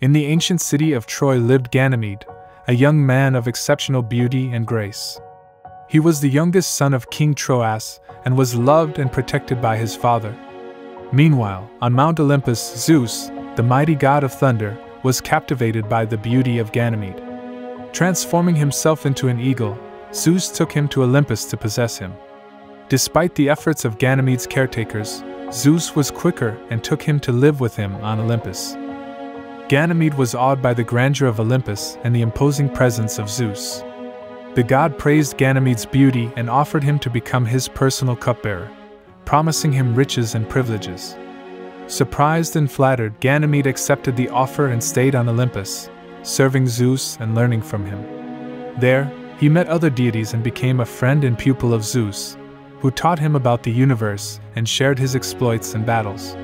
In the ancient city of Troy lived Ganymede, a young man of exceptional beauty and grace. He was the youngest son of King Troas and was loved and protected by his father. Meanwhile, on Mount Olympus, Zeus, the mighty god of thunder, was captivated by the beauty of Ganymede. Transforming himself into an eagle, Zeus took him to Olympus to possess him. Despite the efforts of Ganymede's caretakers, Zeus was quicker and took him to live with him on Olympus. Ganymede was awed by the grandeur of Olympus and the imposing presence of Zeus. The god praised Ganymede's beauty and offered him to become his personal cupbearer, promising him riches and privileges. Surprised and flattered, Ganymede accepted the offer and stayed on Olympus, serving Zeus and learning from him. There, he met other deities and became a friend and pupil of Zeus, who taught him about the universe and shared his exploits and battles.